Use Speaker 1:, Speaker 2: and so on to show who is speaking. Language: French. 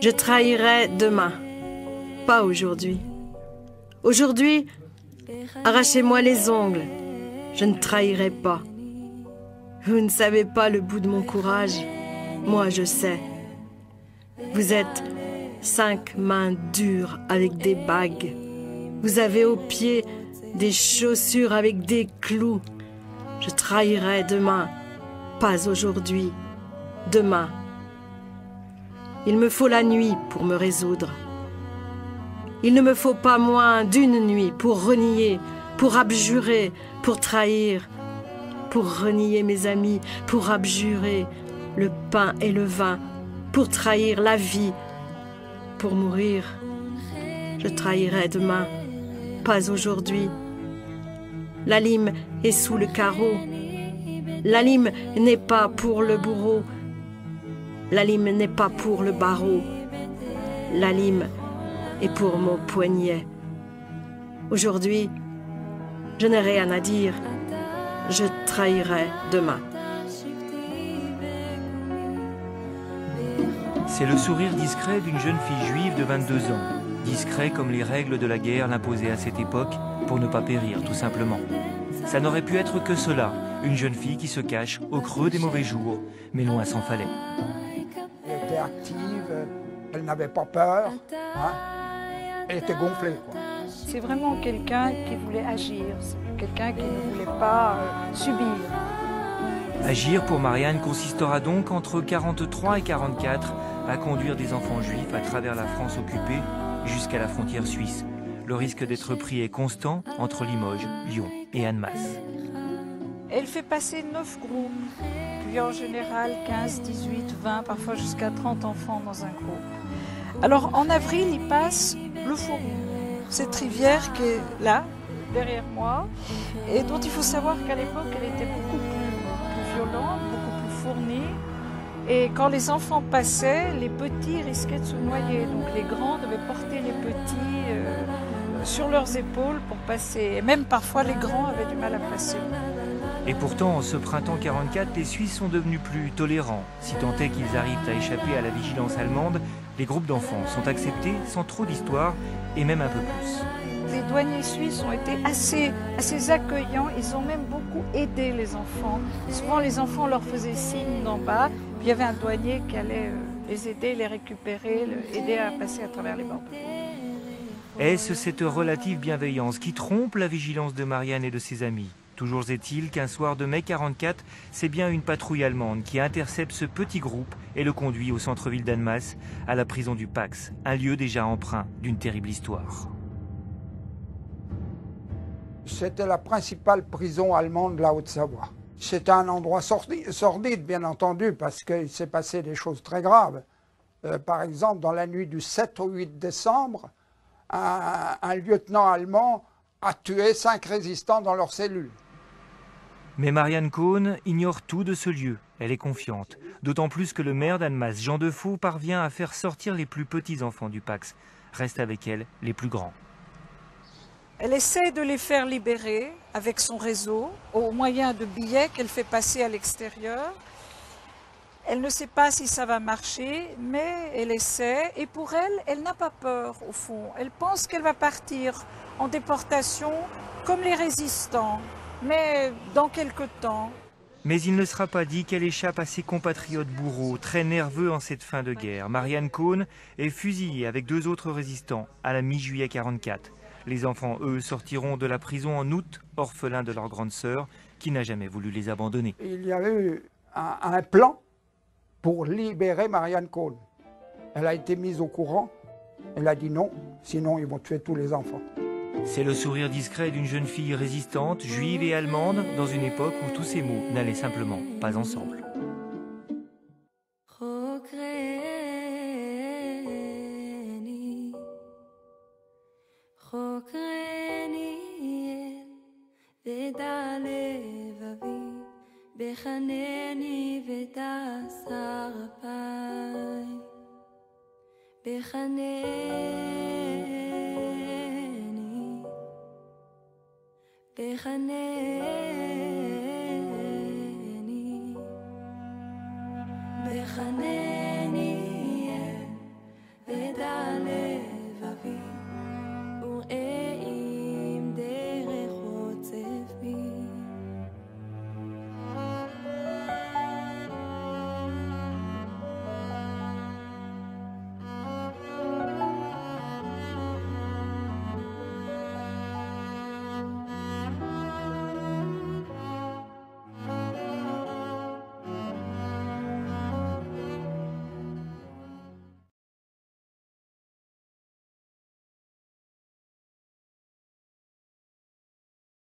Speaker 1: Je trahirai demain, pas aujourd'hui. Aujourd'hui, arrachez-moi les ongles, je ne trahirai pas. Vous ne savez pas le bout de mon courage, moi je sais. Vous êtes cinq mains dures avec des bagues. Vous avez aux pieds des chaussures avec des clous. Je trahirai demain, pas aujourd'hui, demain. Il me faut la nuit pour me résoudre. Il ne me faut pas moins d'une nuit pour renier, pour abjurer, pour trahir, pour renier mes amis, pour abjurer le pain et le vin, pour trahir la vie, pour mourir. Je trahirai demain, pas aujourd'hui. La lime est sous le carreau. La lime n'est pas pour le bourreau. La lime n'est pas pour le barreau. La lime est pour mon poignet. Aujourd'hui, je n'ai rien à dire. Je trahirai demain.
Speaker 2: C'est le sourire discret d'une jeune fille juive de 22 ans, discret comme les règles de la guerre l'imposaient à cette époque pour ne pas périr tout simplement. Ça n'aurait pu être que cela, une jeune fille qui se cache au creux des mauvais jours, mais loin s'en fallait.
Speaker 3: Elle était active, elle n'avait pas peur, hein. Elle était gonflée.
Speaker 4: C'est vraiment quelqu'un qui voulait agir, quelqu'un qui ne voulait pas euh, subir.
Speaker 2: Agir pour Marianne consistera donc entre 43 et 44 à conduire des enfants juifs à travers la France occupée jusqu'à la frontière suisse. Le risque d'être pris est constant entre Limoges, Lyon et Annemasse.
Speaker 4: Elle fait passer 9 groupes, puis en général 15, 18, 20, parfois jusqu'à 30 enfants dans un groupe. Alors en avril, il passe le Fourou, cette rivière qui est là, derrière moi, et dont il faut savoir qu'à l'époque, elle était beaucoup plus, violente, beaucoup plus fournie. Et quand les enfants passaient, les petits risquaient de se noyer. Donc les grands devaient porter les petits euh, sur leurs épaules pour passer. Et même parfois, les grands avaient du mal à passer.
Speaker 2: Et pourtant, ce printemps 44, les Suisses sont devenus plus tolérants. Si tant est qu'ils arrivent à échapper à la vigilance allemande, les groupes d'enfants sont acceptés sans trop d'histoire et même un peu plus.
Speaker 4: Les douaniers suisses ont été assez, assez accueillants, ils ont même beaucoup aidé les enfants. Souvent les enfants leur faisaient signe d'en bas, puis il y avait un douanier qui allait euh, les aider, les récupérer, les aider à passer à travers les bancs.
Speaker 2: Est-ce cette relative bienveillance qui trompe la vigilance de Marianne et de ses amis? Toujours est-il qu'un soir de mai 44, c'est bien une patrouille allemande qui intercepte ce petit groupe et le conduit au centre-ville d'Annemasse, à la prison du Pax, un lieu déjà empreint d'une terrible histoire.
Speaker 3: C'était la principale prison allemande de la Haute-Savoie. C'était un endroit sordide, bien entendu, parce qu'il s'est passé des choses très graves. Euh, par exemple, dans la nuit du 7 au 8 décembre, un, un lieutenant allemand a tué cinq résistants dans leur cellule.
Speaker 2: Mais Marianne Cohn ignore tout de ce lieu. Elle est confiante. D'autant plus que le maire d'Annemasse, Jean Defoe, parvient à faire sortir les plus petits enfants du Pax. Reste avec elle les plus grands.
Speaker 4: Elle essaie de les faire libérer avec son réseau au moyen de billets qu'elle fait passer à l'extérieur. Elle ne sait pas si ça va marcher, mais elle essaie. Et pour elle, elle n'a pas peur au fond. Elle pense qu'elle va partir en déportation comme les résistants, mais dans quelque temps.
Speaker 2: Mais il ne sera pas dit qu'elle échappe à ses compatriotes bourreaux, très nerveux en cette fin de guerre. Marianne Cohn est fusillée avec deux autres résistants à la mi-juillet 44. Les enfants, eux, sortiront de la prison en août, orphelins de leur grande sœur, qui n'a jamais voulu les abandonner.
Speaker 3: Il y avait eu un, plan pour libérer Marianne Cohn. Elle a été mise au courant. Elle a dit non, sinon ils vont tuer tous les enfants.
Speaker 2: C'est le sourire discret d'une jeune fille résistante, juive et allemande, dans une époque où tous ces mots n'allaient simplement pas ensemble.
Speaker 5: ודע לבבי, בחנני ותעשר אפי. בחנני, בחנני, בחנני.